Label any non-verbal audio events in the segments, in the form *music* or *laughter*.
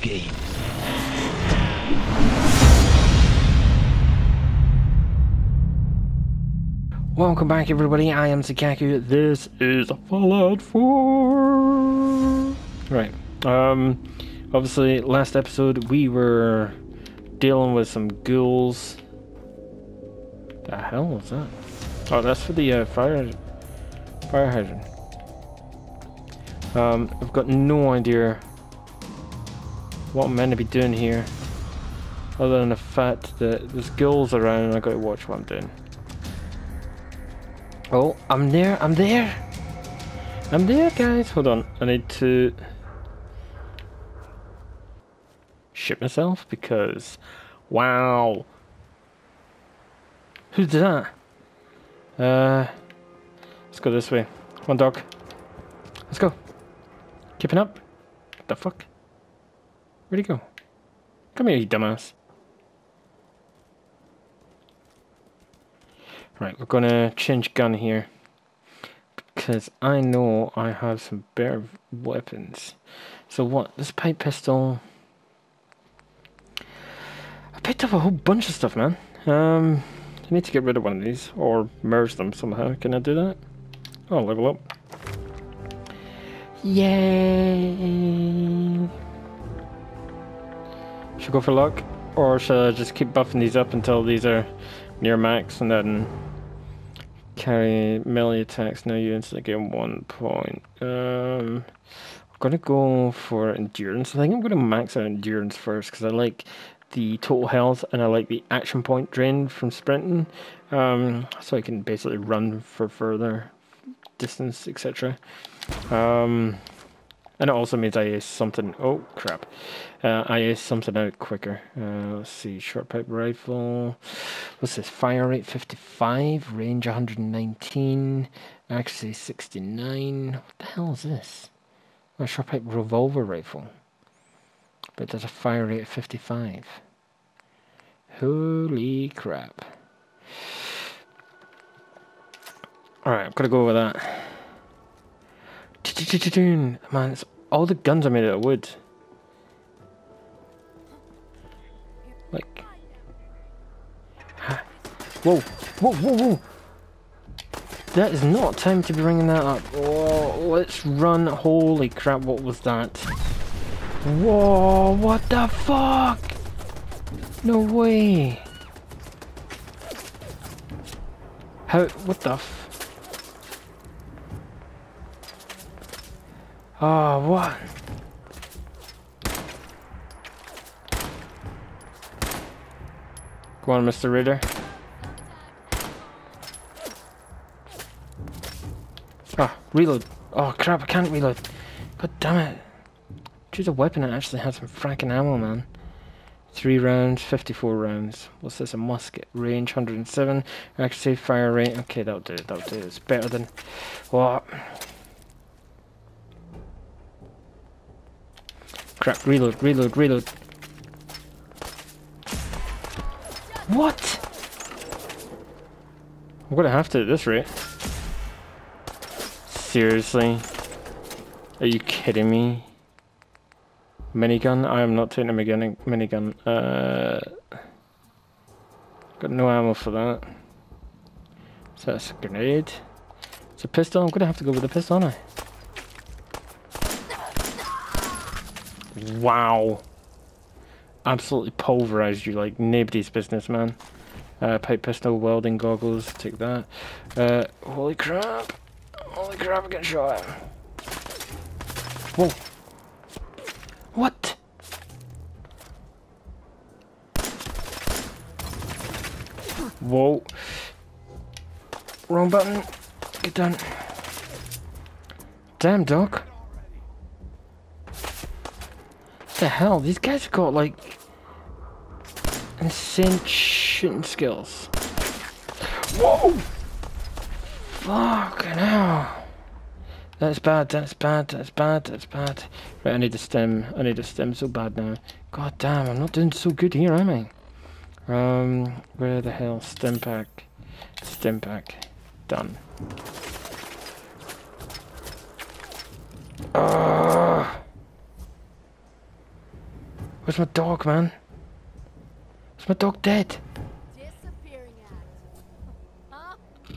games. Welcome back everybody, I am Sankaku, this is Fallout 4! Right, um, obviously last episode we were dealing with some ghouls. The hell was that? Oh, that's for the uh, fire, fire hydrant. Um, I've got no idea what I'm meant to be doing here. Other than the fact that there's ghouls around and I gotta watch what I'm doing. Oh, I'm there, I'm there! I'm there, guys! Hold on, I need to... Ship myself because... Wow! Who did that? Uh... Let's go this way. One dog. Let's go. Keeping up? What the fuck? Where'd he go? Come here, you dumbass. Right, we're gonna change gun here. Because I know I have some better weapons. So what? This pipe pistol... I picked up a whole bunch of stuff, man. Um, I need to get rid of one of these. Or merge them somehow. Can I do that? Oh, level up. Yay! Should go for luck? Or should I just keep buffing these up until these are near max and then carry melee attacks now you instantly gain one point. Um, I'm gonna go for endurance. I think I'm gonna max out endurance first because I like the total health and I like the action point drain from sprinting. Um, so I can basically run for further distance, etc. Um, and it also means I ace something. Oh crap! Uh, I ace something out quicker. Uh, let's see. Short pipe rifle. What's this? Fire rate 55, range 119, accuracy 69. What the hell is this? A short pipe revolver rifle. But there's a fire rate of 55. Holy crap! All right, I'm gonna go with that. Man, it's, all the guns are made out of wood. Like, whoa, whoa, whoa, whoa! That is not time to be bringing that up. Oh, let's run. Holy crap, what was that? Whoa, what the fuck? No way. How, what the Oh, what? Go on, Mr. Ritter. Ah, reload. Oh crap, I can't reload. God damn it. Choose a weapon that actually has some fracking ammo, man. Three rounds, 54 rounds. What's this? A musket. Range 107. Accuracy, fire rate. Okay, that'll do. That'll do. It's better than what? Crap. Reload, reload, reload. What? I'm gonna have to at this rate. Seriously? Are you kidding me? Minigun? I am not taking a minigun. minigun. Uh, got no ammo for that. So that's a grenade. It's a pistol. I'm gonna have to go with a pistol, aren't I? Wow. Absolutely pulverized you like nobody's business, man. Uh, pipe pistol, welding goggles, take that. Uh, holy crap. Holy crap, I'm getting shot Whoa. What? Whoa. Wrong button. Get done. Damn, dog the hell? These guys got like insane shooting skills. Whoa! Fucking hell. That's bad, that's bad, that's bad, that's bad. Right, I need a stem. I need a stem so bad now. God damn, I'm not doing so good here, am I? Um, where the hell? Stimpak. Stem pack. Done. Where's my dog, man? Is my dog dead? Huh? *laughs*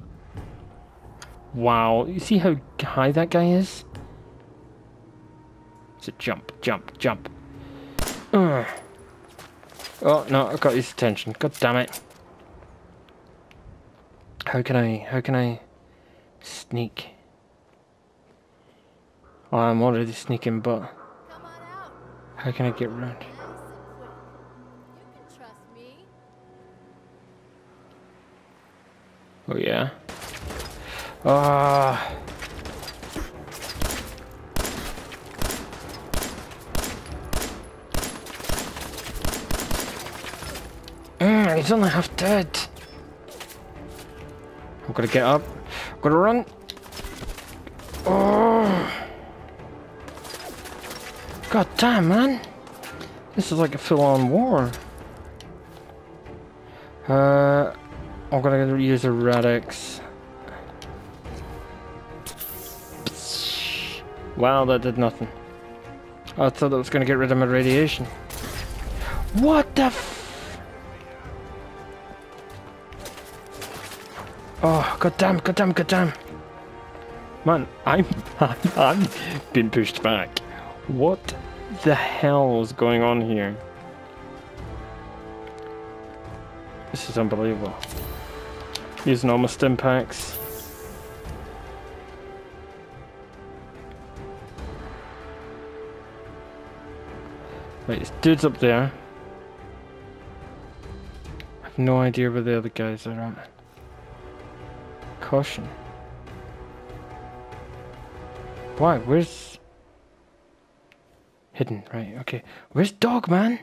Wow, you see how high that guy is? So jump, jump, jump. Ugh. Oh no, I got his attention. God damn it. How can I, how can I sneak? Oh, I'm already sneaking, but Come on out. how can I get around? Nice and quick. You can trust me. Oh yeah. Ah. Mm, he's only half dead. I'm gonna get up. I'm gonna run. Oh. God damn, man. This is like a full-on war. Uh, Oh I'm gonna use a Rad-X. Wow, that did nothing. I thought that was gonna get rid of my radiation. What the Oh, goddamn, goddamn, goddamn. Man, I'm, *laughs* I'm, I'm being pushed back. What the hell is going on here? This is unbelievable. Using all my stim packs. Right, this dude's up there. I have no idea where the other guys are at. Caution. Why? Where's... Hidden, right, okay. Where's Dog, man?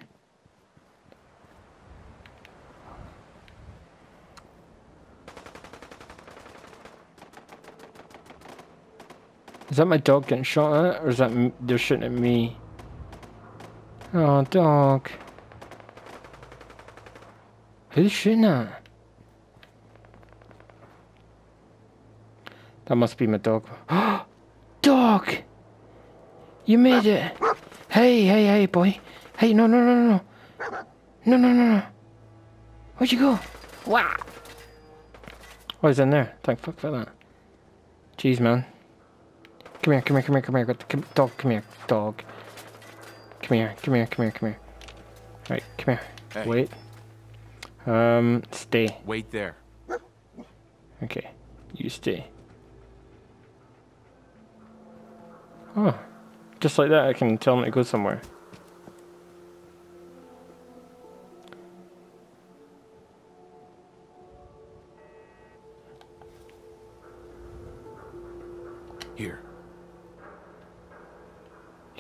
Is that my dog getting shot at? Or is that they're shooting at me? Oh, dog. Who's shooting at? That must be my dog. *gasps* dog! You made it! Hey, hey, hey, boy. Hey, no, no, no, no, no. No, no, no. Where'd you go? Wow! Oh, he's in there. Thank fuck for that. Jeez, man. Come here, come here, come here, come here. Come, dog, come here, dog. Come here, come here, come here, come here. Right, come here. Hey. Wait. Um, stay. Wait there. Okay, you stay. Oh, just like that, I can tell him to go somewhere.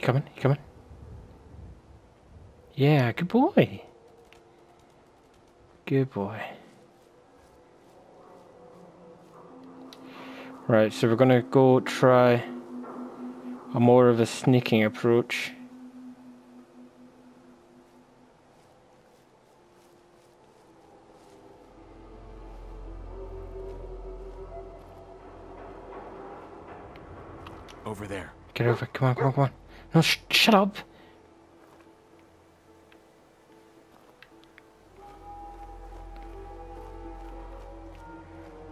Coming? You coming? Yeah, good boy. Good boy. Right, so we're gonna go try a more of a sneaking approach. Over there. Get over. Come on, come on, come on. No, sh- shut up.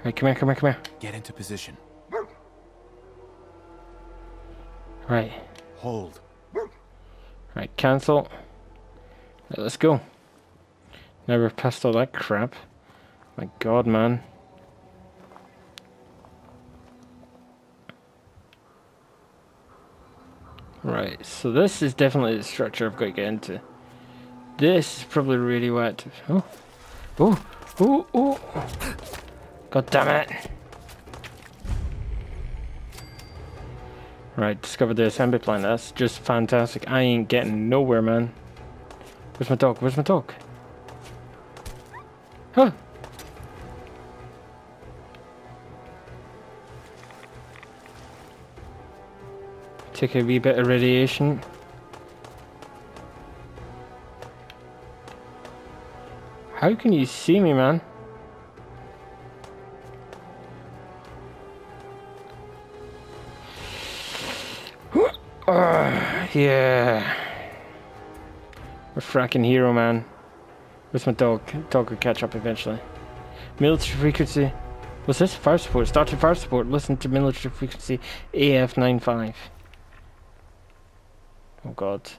Right, come here, come here, come here. Get into position. Right, Hold. right, cancel. Right, let's go. Never passed all that crap. My god, man. Right, so this is definitely the structure I've got to get into. This is probably really wet. Oh, oh, oh, oh. God damn it. Right, discovered the assembly plant. That's just fantastic. I ain't getting nowhere, man. Where's my dog? Where's my dog? Huh? Take a wee bit of radiation. How can you see me, man? Uh, *gasps* yeah. We're fracking hero, man. Where's my dog? Dog will catch up eventually. Military frequency. What's this? Fire support. Started fire support. Listen to military frequency AF95. Oh god.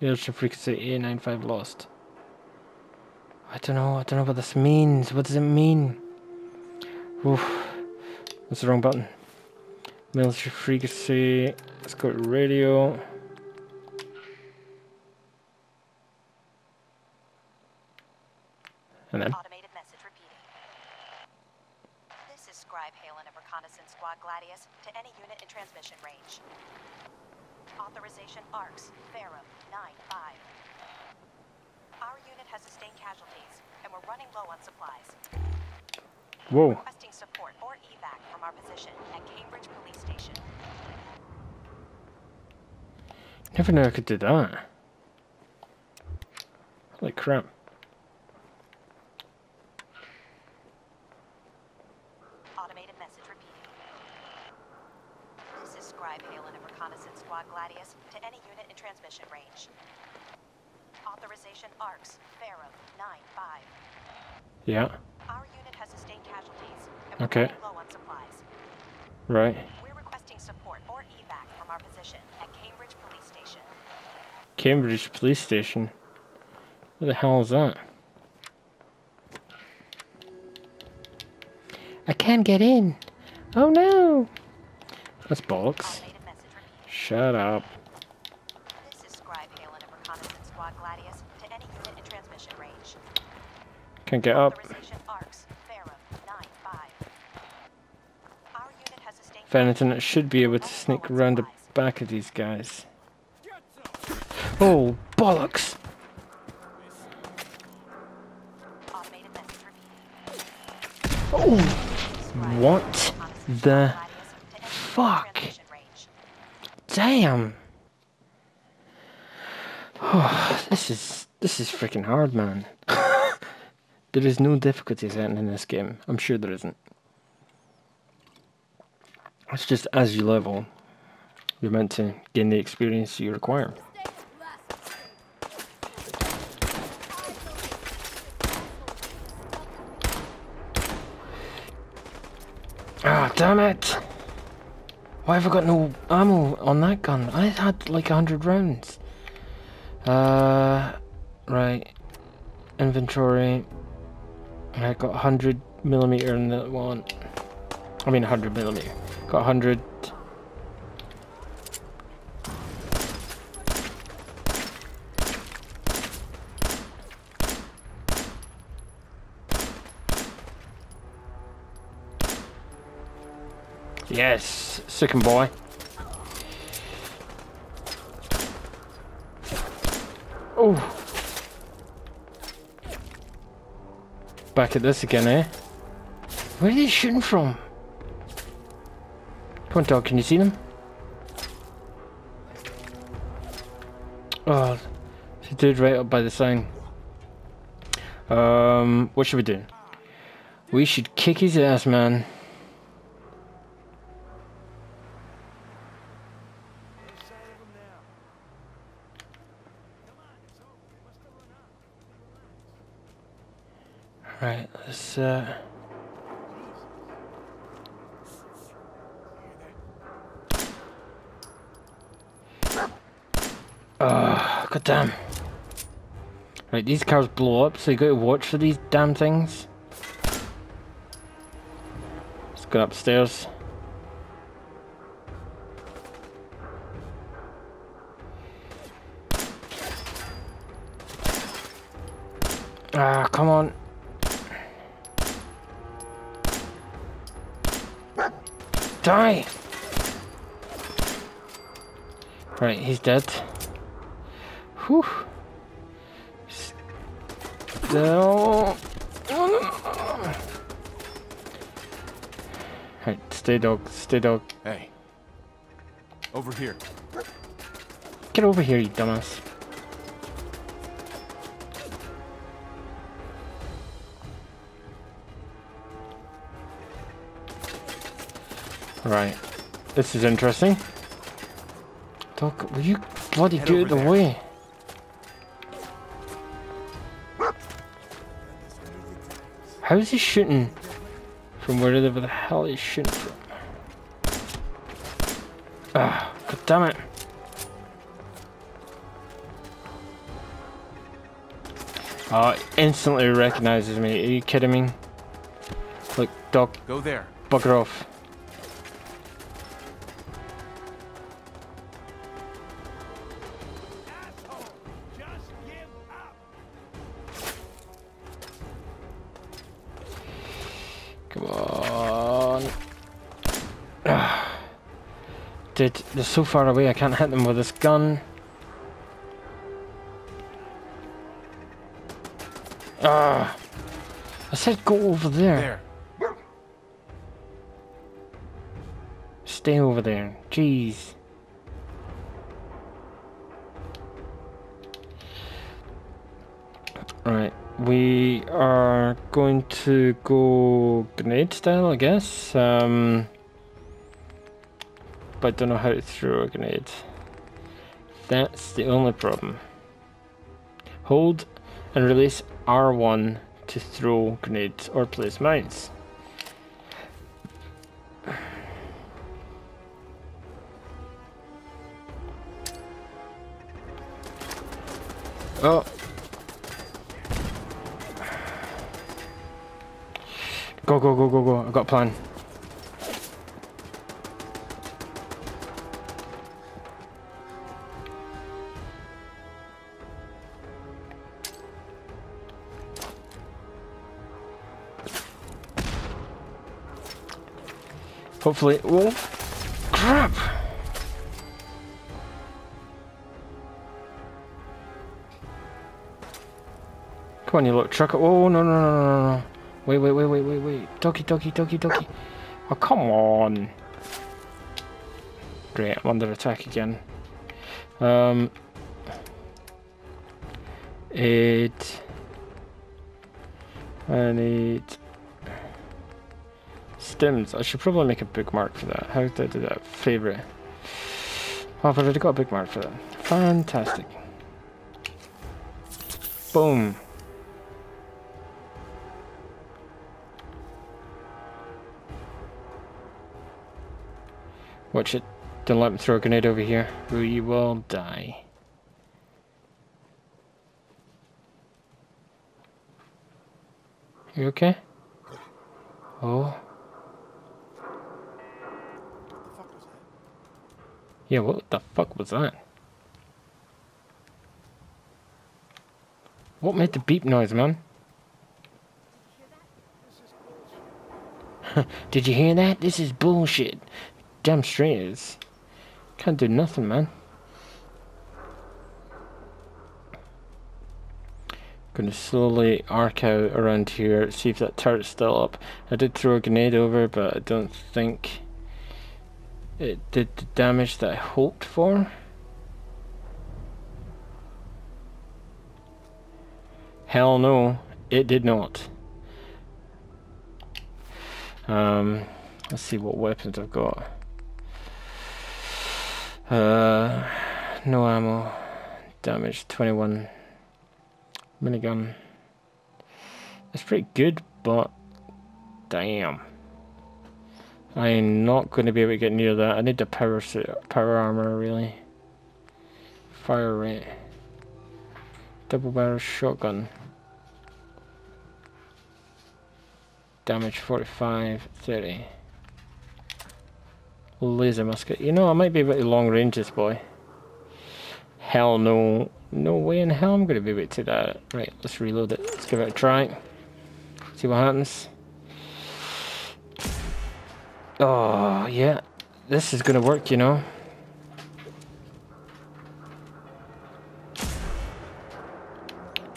Military frequency A95 lost. I don't know. I don't know what this means. What does it mean? Oof. That's the wrong button. Military frequency. Let's go to radio. And then. Automated message repeating. This is Scribe Haylen of Reconnaissance Squad Gladius to any unit in transmission range. Authorization Arcus, Pharos, 9-5. Our unit has sustained casualties, and we're running low on supplies. Whoa. Requesting support or evac from our position at Cambridge Police Station. Never knew I could do that. Holy crap. Automated message repeating. This is Scribe Haylen of Reconnaissance Squad Gladius to any unit in transmission range. Authorization Arcus, Pharos, 9-5. Yeah. Our unit has sustained casualties, and we're Okay. low on supplies. Right. We're requesting support or evac from our position at Cambridge Police Station. Cambridge Police Station. Where the hell is that? I can't get in. Oh no. That's bollocks. Automated message repeating. Shut up. This is Scribe Haylen of Reconnaissance Squad Gladius to any unit in transmission range. Can't get up. Authorization Arcus, Pharos, 9-5. Our unit has sustained If anything, it should be able to sneak around the back of these guys. Oh, bollocks! Automated message repeating. Oh, What Haylen of Reconnaissance the Squad Gladius to any unit in fuck? damn! Oh, *sighs* this is this is freaking hard, man. *laughs* there is no difficulty setting in this game. I'm sure there isn't. It's just as you level, you're meant to gain the experience you require. Ah, damn it! Why have I got no ammo on that gun? I had like a hundred rounds. Uh, right. Inventory. I got a hundred millimeter in that one. I mean, hundred millimeter. Got a hundred. Yes, second boy. Oh. Back at this again, eh? Where are they shooting from? Come on, dog, can you see them? Oh, he did right up by the sign. Um, what should we do? We should kick his ass, man. Right, let's uh Oh, god damn. Right, these cars blow up, so you gotta watch for these damn things. Let's go upstairs. Ah, come on. Die! Right, he's dead. Whew. Still. Right, stay dog, stay dog. Hey. Over here. Get over here, you dumbass. Right. This is interesting. Dog, will you bloody Head get out over the way. How is he shooting from wherever the hell he's shooting from? Ah, god damn it. Oh, instantly recognizes me. Are you kidding me? Look, dog, Go there. bugger off. Dude, they're so far away I can't hit them with this gun. Ah. I said go over there. There. Stay over there. Jeez. Right. We are going to go grenade style, I guess. Um, but don't know how to throw a grenade. That's the only problem. Hold and release R1 to throw grenades or place mines. Oh. Go, go, go, go, go. I've got a plan. Hopefully, oh, crap! Come on, you little trucker. Oh, no, no, no, no, no. Wait, wait, wait, wait, wait, wait. Doggy, doggy, doggy, doggy. Oh, come on. Great, I'm under attack again. Um. Eight. I need stims. I should probably make a bookmark for that. How did I do that? Favorite. Oh, I've already got a bookmark for that. Fantastic. Boom. Watch it. Don't let me throw a grenade over here. We will die. You okay? Oh. Yeah, what the fuck was that? What made the beep noise, man? *laughs* Did you hear that? This is bullshit. Damn straight is. Can't do nothing, man. Gonna slowly arc out around here, see if that turret's still up. I did throw a grenade over, but I don't think it did the damage that I hoped for. Hell no, it did not. Um, let's see what weapons I've got. Uh, no ammo. Damage 21. Minigun. It's pretty good, but damn. I am not going to be able to get near that. I need the power suit, power armor, really. Fire rate. Double barrel shotgun. Damage 45, 30. Laser musket. You know, I might be able to long range this boy. Hell no. No way in hell I'm going to be able to do that. Right, let's reload it. Let's give it a try. See what happens. Oh, yeah. This is to work, you know.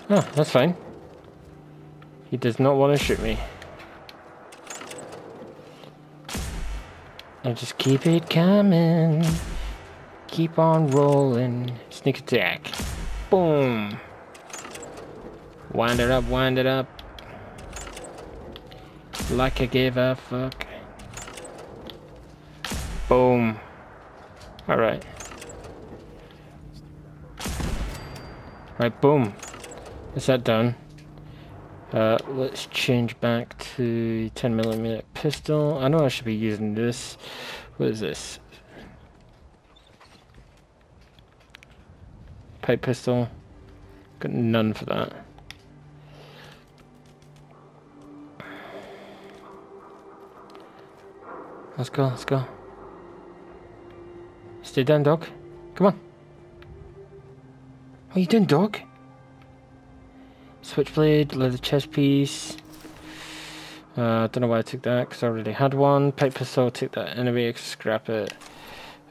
Oh, that's fine. He does not want to shoot me. And just keep it coming. Keep on rolling. Sneak attack. Boom. Wind it up, wind it up. Like I gave a fuck. Boom. Alright. Right, boom. Is that done? Uh, let's change back to 10 millimeter pistol. I know I should be using this. What is this? Pipe pistol. Got none for that. Let's go, let's go. Stay down, dog. Come on. What are you doing, dog? Switchblade, leather chest piece. Uh, don't know why I took that because I already had one. Pipe pistol, take that anyway, scrap it.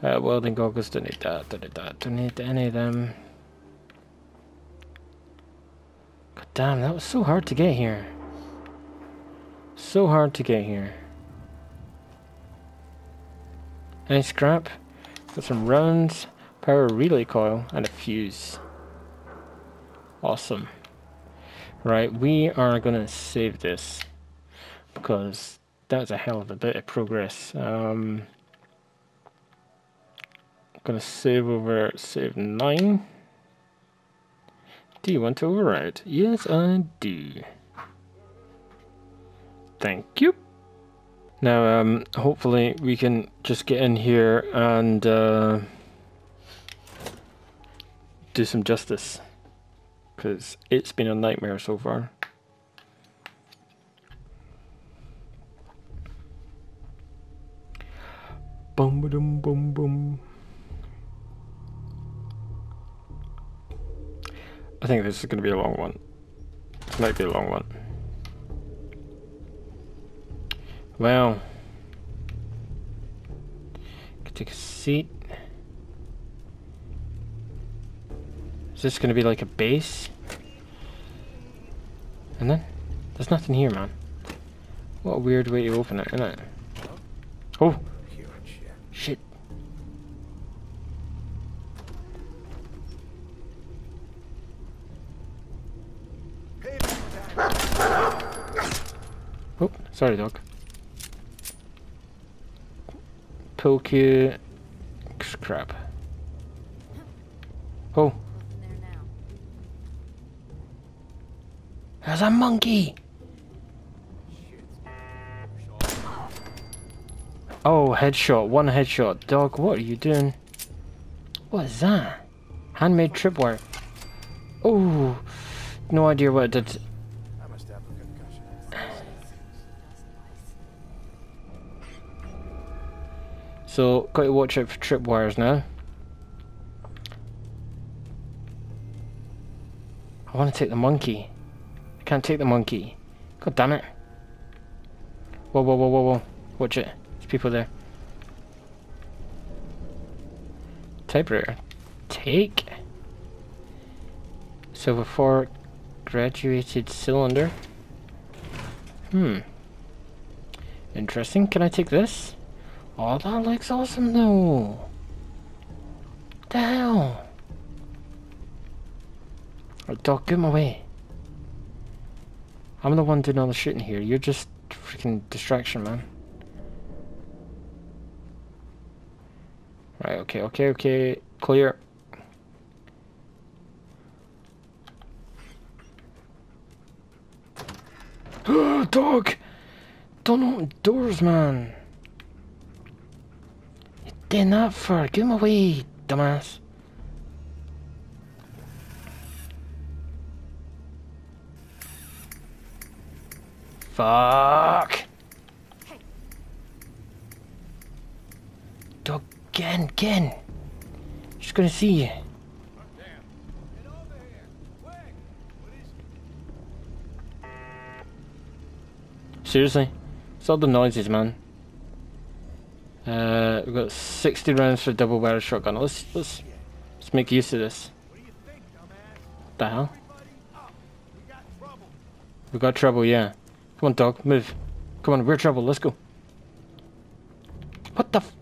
Uh, welding goggles, don't need that, don't need that, don't need any of them. God damn, that was so hard to get here. So hard to get here. Any scrap? Got some rounds, power relay coil, and a fuse. Awesome. Right, we are going to save this because that's a hell of a bit of progress. Um, going to save over save 9. Do you want to override? Yes, I do. Thank you. Now, um, hopefully we can just get in here and uh, do some justice. Because it's been a nightmare so far. Boom, boom, boom, boom. I think this is going to be a long one. This might be a long one. Well, can take a seat. Is this going to be like a base? And then? There's nothing here, man. What a weird way to open it, isn't it? Oh! Shit. Oh, sorry, dog. Poke Crap. Oh. There's a monkey! Oh, headshot. One headshot. Dog, what are you doing? What is that? Handmade tripwire. Oh, no idea what it did. So, got to watch out for tripwires now. I want to take the monkey. I can't take the monkey. God damn it. Whoa, whoa, whoa, whoa, whoa. Watch it. There's people there. Typewriter. Take. Silver fork. Graduated cylinder. Hmm. Interesting. Can I take this? Oh, that looks awesome though. The hell? Oh, dog, get him away. I'm the one doing all the shooting here. You're just freaking distraction, man. Right, okay, okay, okay. Clear. *gasps* dog! Don't open doors, man. Doing that for. Get him away, dumbass. Fuck! Dog, get in, get in. She's gonna see you. Seriously? It's all the noises, man. Uh, we've got 60 rounds for double barrel shotgun. Let's let's let's make use of this. The hell? We got trouble, yeah. Come on, dog, move. Come on, we're trouble. Let's go. What the? F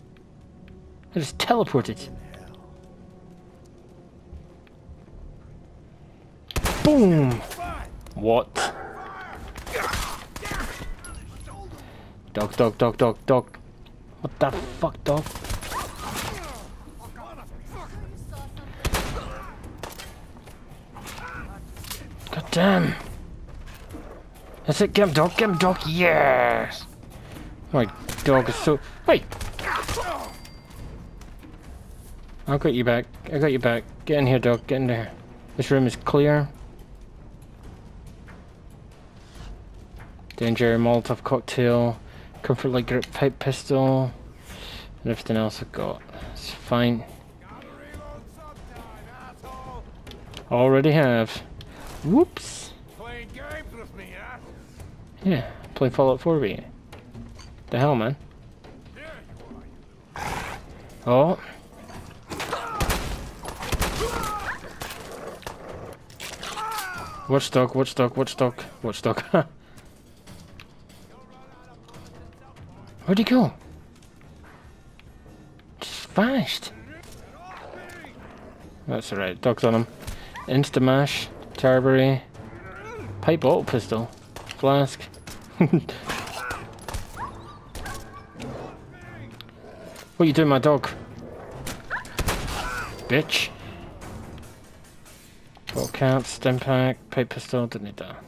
I just teleported. Boom. What? Dog, dog, dog, dog, dog. What the fuck, dog? God Damn. That's it, get him, dog, get him, dog, yes! My dog is so... Wait! I got you back, I got you back. Get in here, dog, get in there. This room is clear. Danger, Molotov cocktail, comfort light grip pipe pistol, and everything else I've got. It's fine. Already have. Whoops. Yeah, play Fallout 4 with you. The hell, man. Oh. Watchdog, watchdog, watchdog, watchdog. *laughs* Where'd he go? Just vanished. That's alright, dog's on him. Insta mash, Tarberry, pipe bottle pistol, flask. *laughs* what are you doing, my dog? Bitch. Bottle cap, stimpak, pipe pistol, didn't need that.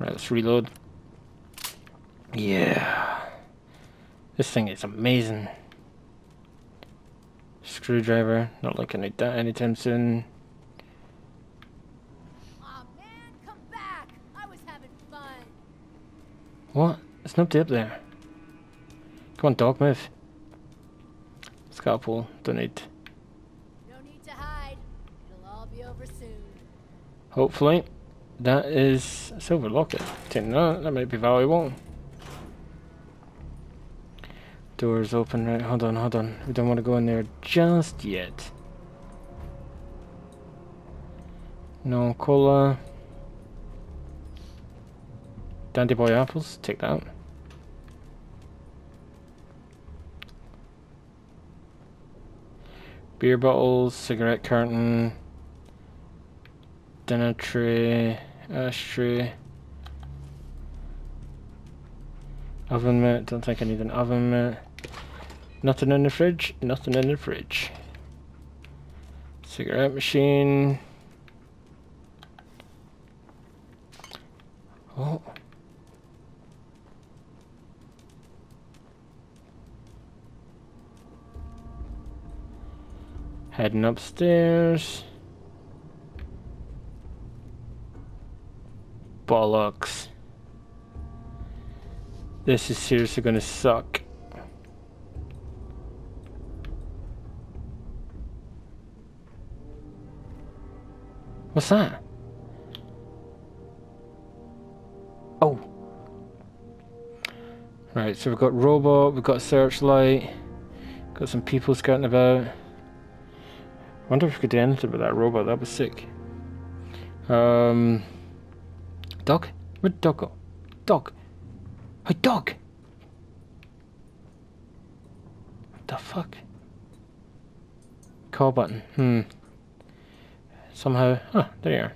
Right, let's reload. Yeah. This thing is amazing. Screwdriver, not looking like that anytime soon. Aw, man, come back. I was having fun. What? There's nobody up there. Come on, dog, move. Scalpel, don't need. No need to hide. It'll all be over soon. Hopefully. That is a silver locket. Take that, that might be valuable. Doors open, right? Hold on, hold on. We don't want to go in there just yet. Nuka-Cola. Dandy boy apples, take that. Beer bottles, cigarette carton, dinner tray, ashtray, oven mitt. Don't think I need an oven mitt. Nothing in the fridge. Nothing in the fridge. Cigarette machine. Oh. Heading upstairs. Bollocks. This is seriously gonna suck. What's that? Oh. Right, so we've got robot, we've got searchlight, got some people scouting about. Wonder if we could do anything with that robot, that was sick. Um Dog? Where'd dog go? Dog. Hey dog! What the fuck? Call button. Hmm. Somehow. Huh, there you are.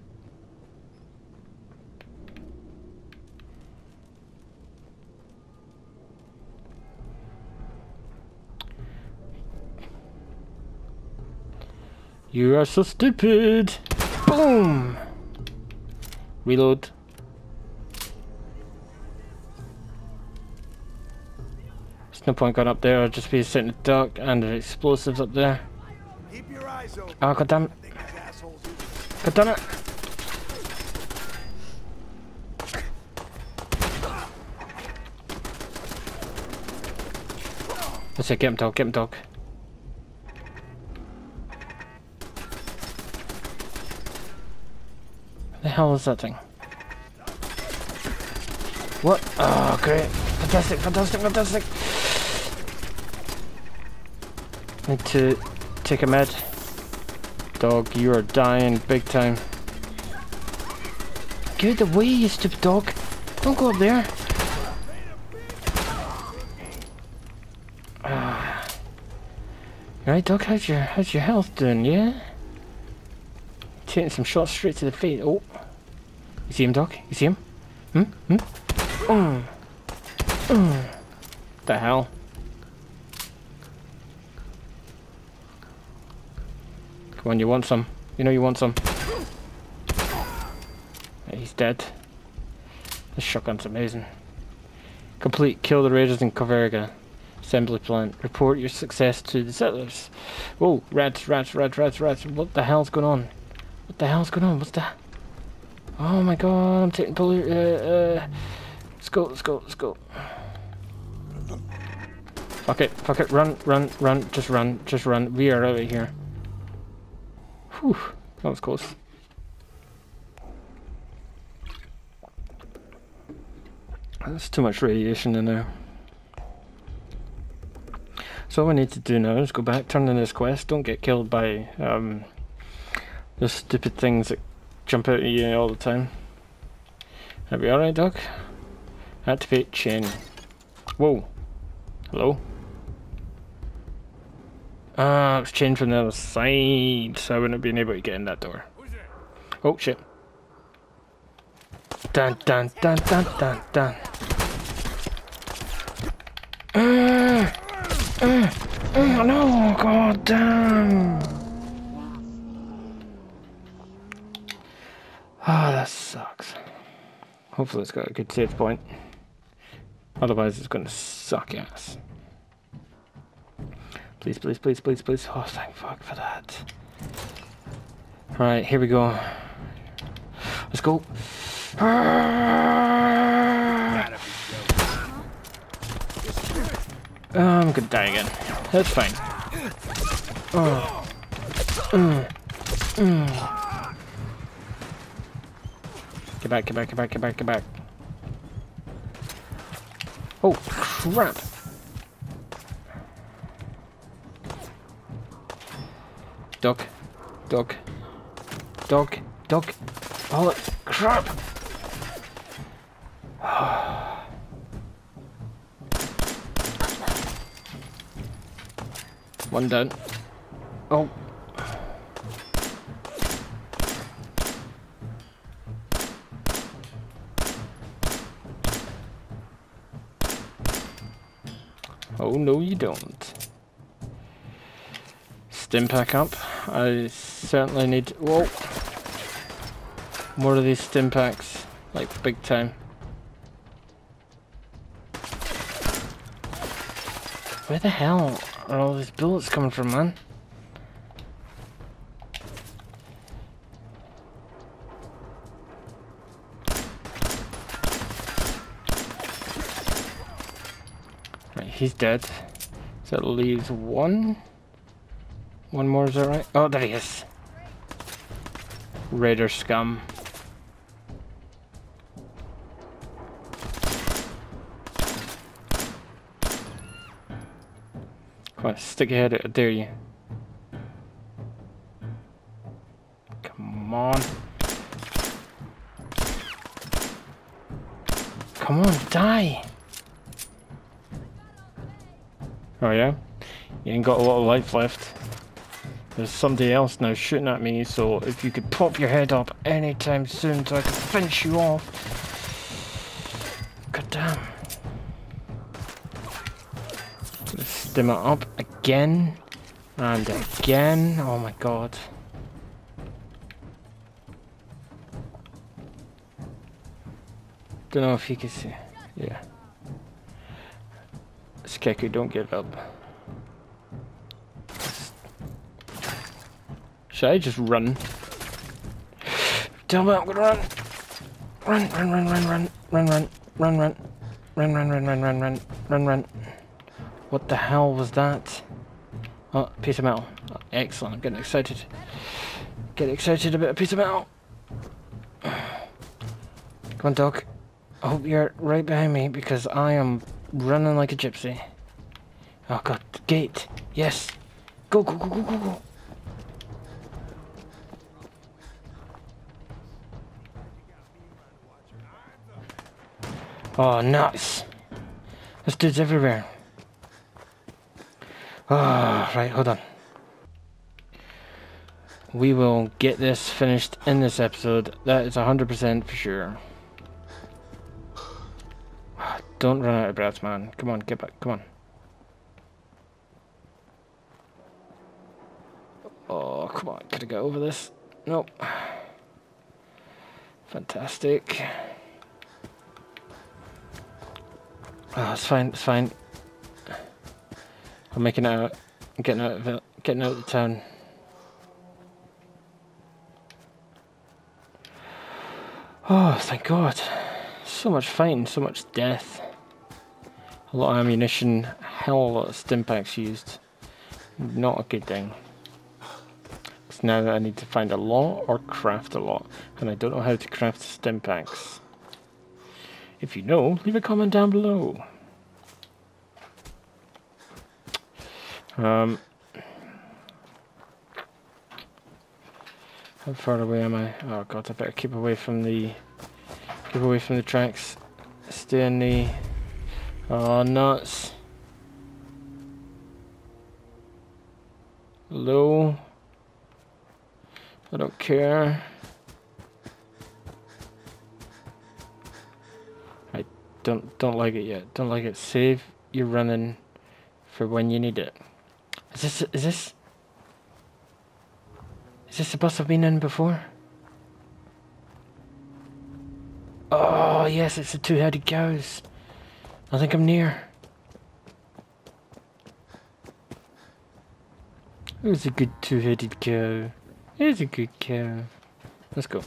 You are so stupid! Boom! Reload. There's no point going up there, I'll just be sitting in the dark and there's explosives up there. Keep your eyes open. Oh, god damn it. I think these assholes God done it. That's it, get him dog, get him dog. The hell is that thing? What? Oh, great. Fantastic, fantastic, fantastic. Need to take a med. Dog, you are dying big time. Get away, you stupid dog. Don't go up there. Ah. Right, dog, how's your how's your health doing, yeah? Taking some shots straight to the face. Oh. You see him, dog? You see him? Hmm? Hmm? Mm. Mm. The hell? Come on, you want some. You know you want some. He's dead. This shotgun's amazing. Complete. Kill the raiders in Corvega. Assembly plant. Report your success to the settlers. Whoa, rats, rats, rats, rats, rats. What the hell's going on? What the hell's going on? What's that? Oh my god, I'm taking pollu- uh, uh, let's go, let's go, let's go. Fuck it, fuck it, run, run, run, just run, just run. We are out of here. Whew, that was close. There's too much radiation in there. So all we need to do now is go back, turn in this quest, don't get killed by um, the stupid things that jump out at you all the time. Are we alright, dog? Activate chain. Whoa. Hello? Ah, it's changed from the other side, so I wouldn't have been able to get in that door. Oh shit. Dun dun dun dun dun dun. Uh, uh, uh, no, god damn. Ah, that sucks. Hopefully it's got a good save point. Otherwise it's gonna suck ass. Please, please, please, please, please. Oh, thank fuck for that. Alright, here we go. Let's go. Oh, I'm gonna die again. That's fine. Oh. Mm. Mm. Get back, get back, get back, get back, get back. Oh, crap. Duck. Duck. Duck. Duck. Oh, crap. *sighs* One down. Oh. Oh, no you don't. Stimpak up. I certainly need... Whoa! More of these stimpaks. Like, big time. Where the hell are all these bullets coming from, man? Right, he's dead. So that leaves one. One more, is that right? Oh, there he is. Raider scum. Come on, stick your head out, I dare you. Come on. Come on, die! Oh yeah? You ain't got a lot of life left. There's somebody else now shooting at me, so if you could pop your head up anytime soon so I can finish you off. God damn. Let's stim it up again and again. Oh my god. Don't know if you can see. Yeah. Sankaku, don't give up. Should I just run? Tell me I'm gonna run. Run, run, run, run, run, run, run, run, run, run, run, run, run, run, run, run, run. What the hell was that? Oh, piece of metal. Oh, excellent. I'm getting excited. Get excited about a piece of metal. Come on, dog. I hope you're right behind me because I am running like a gypsy. Oh god, gate. Yes. Go, go, go, go, go, go. Oh, nuts. This dude's everywhere. Ah, oh, right, hold on. We will get this finished in this episode. That is 100% for sure. Don't run out of breath, man. Come on, get back. Come on. Oh, come on. Could I get over this? Nope. Fantastic. Oh, it's fine, it's fine. I'm making out. Getting out of. Getting out of the town. Oh, thank God. So much fighting, so much death. A lot of ammunition, hell of a lot of stimpaks used. Not a good thing. So now I need to find a lot or craft a lot. And I don't know how to craft stimpaks. If you know, leave a comment down below. Um, how far away am I? Oh god, I better keep away from the keep away from the tracks. Stay in the Oh nuts. Hello? I don't care. Don't don't like it yet. Don't like it. Save your running for when you need it. Is this is this Is this the bus I've been in before? Oh yes, it's the two-headed cows. I think I'm near. Who's a good two-headed cow? Here's a good cow. Let's go.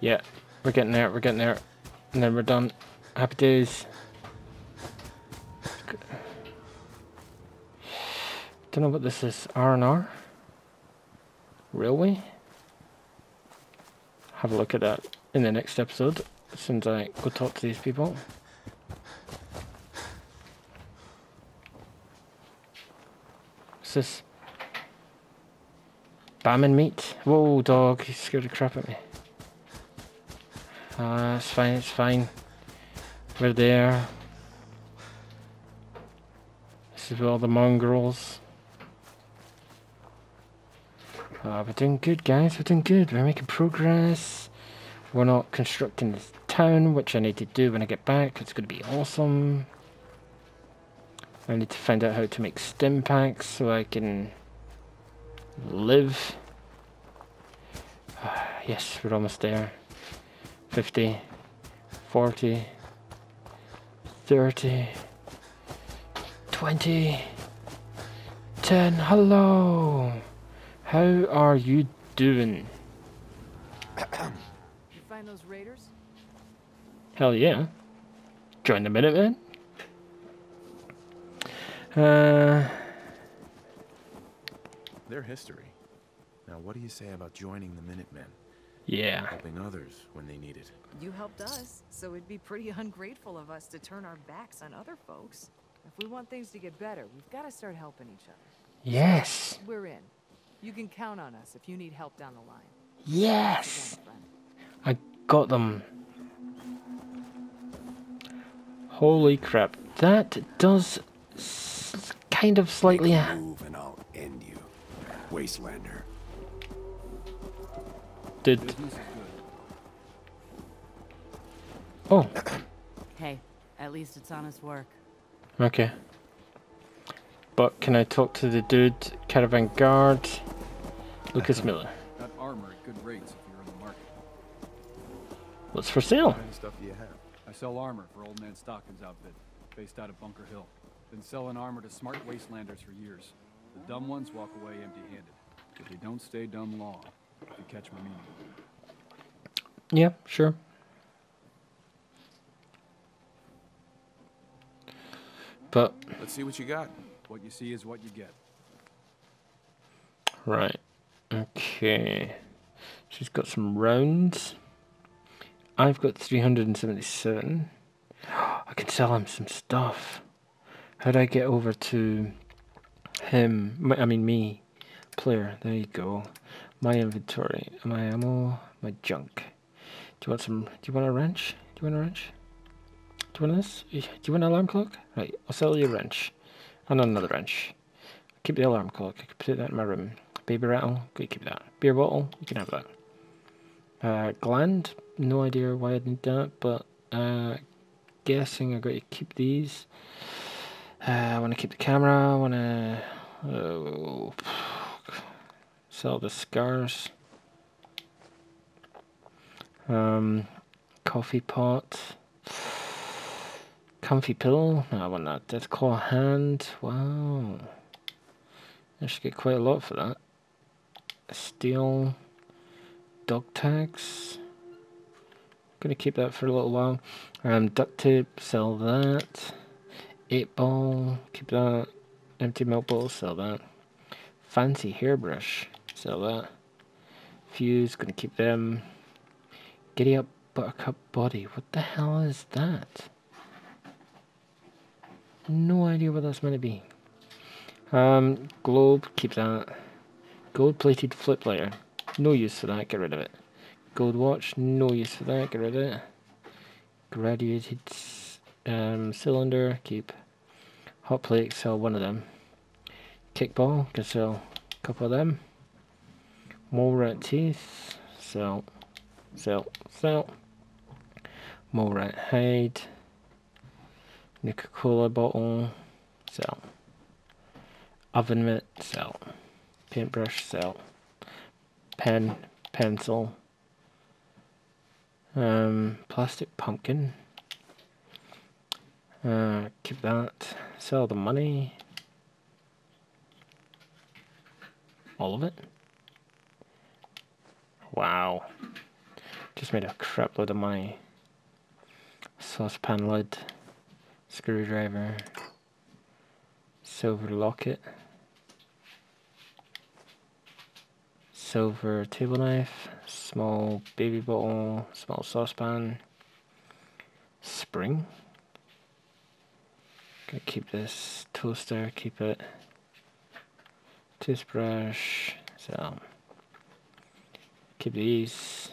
Yeah, we're getting there, we're getting there. And then we're done. Happy days. Don't know what this is. R&R? Railway? Have a look at that in the next episode, as soon as I go talk to these people. What's this? Brahmin meat? Whoa, dog, He scared the crap at me. Ah, it's fine, it's fine. We're there. This is where all the mongrels. Uh, we're doing good, guys. We're doing good. We're making progress. We're not constructing this town, which I need to do when I get back. It's going to be awesome. I need to find out how to make stimpaks so I can live. Uh, yes, we're almost there. 50, 40, 30, 20, 10. Hello! How are you doing? you find those raiders? Hell yeah. Join the Minutemen. Uh, Their history. Now, what do you say about joining the Minutemen? Yeah. Helping others when they need it. You helped us, so it'd be pretty *laughs* ungrateful of us to turn our backs on other folks. If we want things to get better, we've got to start helping each other. Yes. We're in. You can count on us if you need help down the line. Yes. I got them. Holy crap. That does kind of slightly... Move and I'll end you. Wastelander. Did... Oh. Hey, at least it's honest work. Okay. But can I talk to the dude, caravan guard, Lucas Miller? Got armor at good rates if you're in the market. What's for sale? What kind of stuff do you have? I sell armor for Old Man Stockton's outfit, based out of Bunker Hill. Been selling armor to smart wastelanders for years. The dumb ones walk away empty-handed, but they don't stay dumb long. If you catch my meaning. Yeah, sure. But Let's see what you got. What you see is what you get. right, okay. She's got some rounds. I've got 377. I can sell him some stuff. How do I get over to him? I mean me, player. There you go. My inventory, my ammo, my junk. Do you want some? Do you want a wrench? Do you want a wrench? Do you want this? Do you want an alarm clock? Right, I'll sell you a wrench. And another wrench. Keep the alarm clock. I can put that in my room. Baby rattle, go keep that. Beer bottle, you can have that. Uh, gland, no idea why I need that, but uh, guessing I'm going to keep these. Uh, I want to keep the camera. I want to oh, sell the scars. Um, coffee pot. Comfy pillow. No, I want that. Deathclaw hand. Wow. I should get quite a lot for that. Steel. Dog tags. Gonna keep that for a little while. Um, duct tape. Sell that. Eight ball. Keep that. Empty milk bowl. Sell that. Fancy hairbrush. Sell that. Fuse. Gonna keep them. Giddy up buttercup body. What the hell is that? No idea what that's meant to be. Um, globe, keep that. Gold plated flip lighter. No use for that, get rid of it. Gold watch, no use for that, get rid of it. Graduated um, cylinder, keep. Hot plate, sell one of them. Kickball, can sell a couple of them. Mole rat teeth, sell, sell, sell. Mole rat hide. Nuka-Cola bottle, sell. Oven mitt, sell. Paintbrush, sell. Pen, pencil. Um, plastic pumpkin. Uh, keep that. Sell the money. All of it. Wow. Just made a crap load of money. Saucepan lid. Screwdriver. Silver locket. Silver table knife. Small baby bottle. Small saucepan. Spring. Gonna keep this toaster, keep it. Toothbrush, so keep these.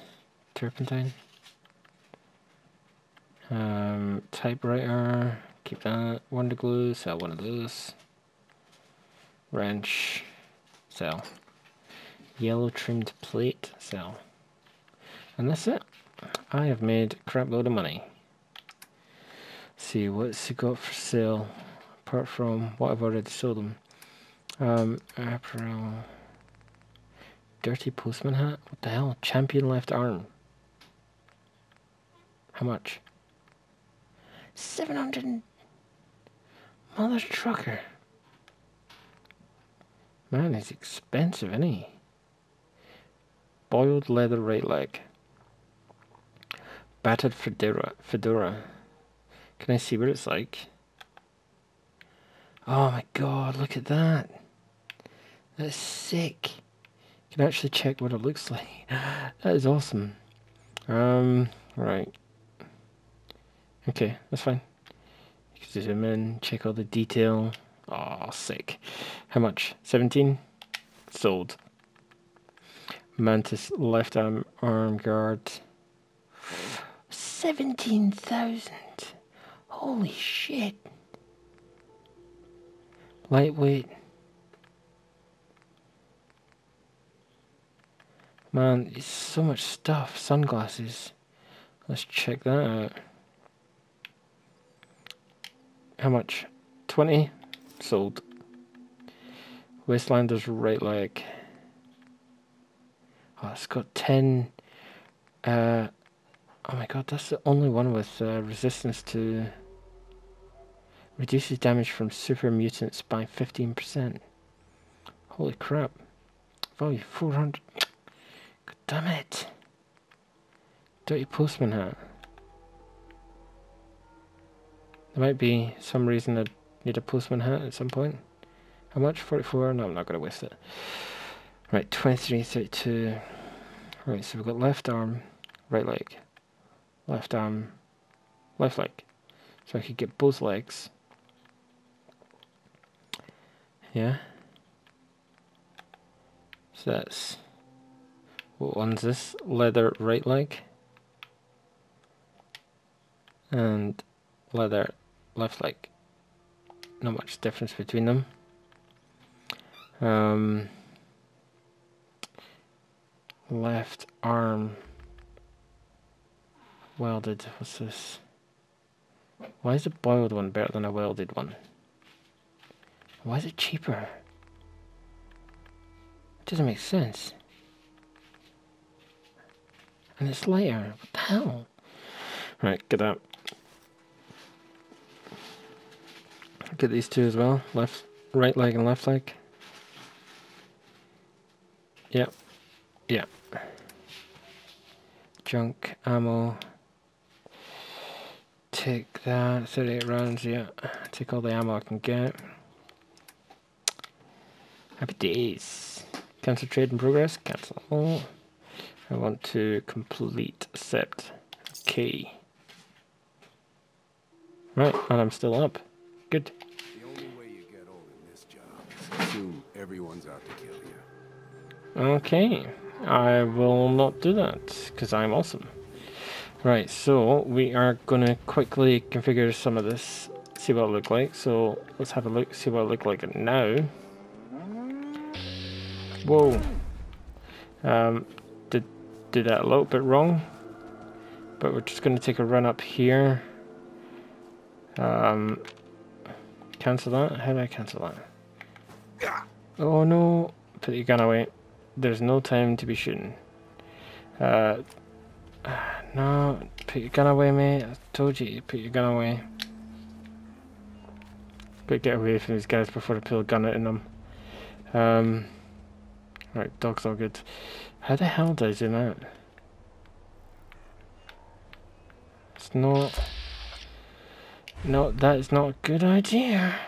Turpentine. Um, typewriter, keep that. Wonder glue, sell one of those. Wrench, sell. Yellow trimmed plate, sell. And that's it. I have made a crap load of money see what's he got for sale apart from what I've already sold them. Um, apparel. Dirty postman hat? What the hell? Champion left arm. How much? 700 Mother trucker. Man, he's expensive, isn't he? Boiled leather right leg. Battered fedora. Fedora. Can I see what it's like? Oh my god, look at that. That's sick. Can actually check what it looks like. *gasps* That is awesome. Um, right. Okay, that's fine. You can zoom in, check all the detail. Oh, sick. How much? 17? Sold. Mantis left arm arm guard. 17,000. Holy shit. Lightweight. Man, it's so much stuff. Sunglasses. Let's check that out. How much? 20? Sold. Wastelander's right leg. Oh, it's got 10. Uh, oh my god, that's the only one with uh, resistance to. Reduces damage from super mutants by 15%. Holy crap. Value 400. Damn it. Dirty postman hat. There might be some reason I need a postman hat at some point. How much? 44? No, I'm not going to waste it. Right, 23, 32. Right, so we've got left arm, right leg. Left arm, left leg. So I could get both legs. Yeah. So that's one's this? Leather right leg. And leather left leg. Not much difference between them. Um, left arm welded. What's this? Why is a boiled one better than a welded one? Why is it cheaper? It doesn't make sense. And it's later. What the hell? Right, get that. Get these two as well. Left, right leg and left leg. Yep. Yep. Junk ammo. Take that. 38 rounds, yeah. Take all the ammo I can get. Happy days. Cancel trade in progress. Cancel. I want to complete accept. key. Right, and I'm still up. Good. The only way you get old in this job is assume everyone's out to kill you. Okay. I will not do that, because I'm awesome. Right, so we are going to quickly configure some of this, see what it look like. So let's have a look, see what it look like now. Whoa. Um, did, that a little bit wrong. But we're just going to take a run up here. Um, cancel that? How do I cancel that? Oh no! Put your gun away. There's no time to be shooting. Uh, no, put your gun away, mate. I told you, put your gun away. Gotta get away from these guys before I pull a gun in them. Um, right, dog's all good. How the hell do I zoom? It's not... No, that is not a good idea.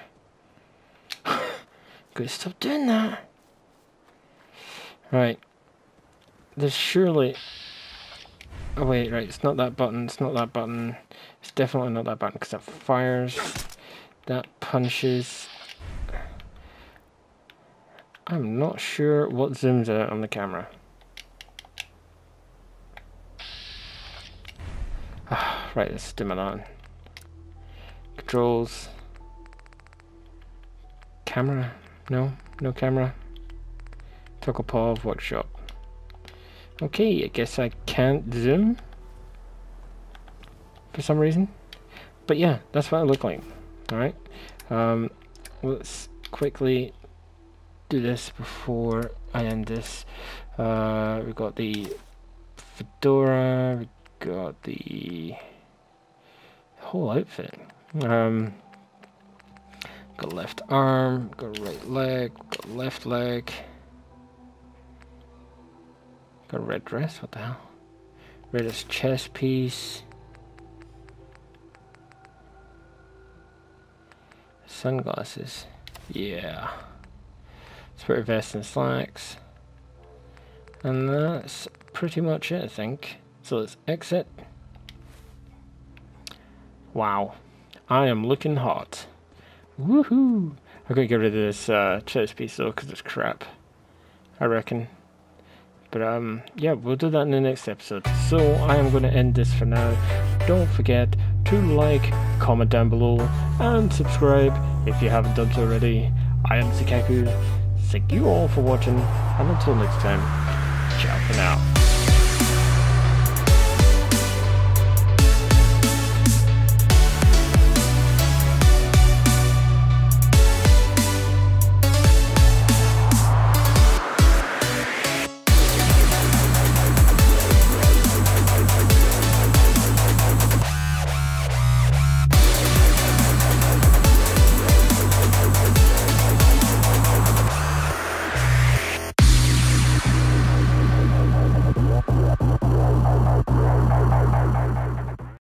*laughs* Gotta stop doing that. Right. There's surely... Oh wait, right, it's not that button, it's not that button. It's definitely not that button because that fires, that punches. I'm not sure what zooms out on the camera. Right, let's dim it on. Controls. Camera? No, no camera. Pause workshop. Okay, I guess I can't zoom for some reason. But yeah, that's what I look like. Alright. Um, let's quickly do this before I end this. Uh, we got the fedora, we've got the whole outfit. Um, got left arm, got right leg, got left leg. Got red dress, what the hell? Reddest chest piece. Sunglasses. Yeah. Spirit vest and slacks. And that's pretty much it, I think. So let's exit. Wow. I am looking hot. Woohoo! I'm gonna get rid of this uh, chest piece though, because it's crap. I reckon. But um, yeah, we'll do that in the next episode. So I am going to end this for now. Don't forget to like, comment down below, and subscribe if you haven't done so already. I am Sankaku. Thank you all for watching, and until next time, ciao for now.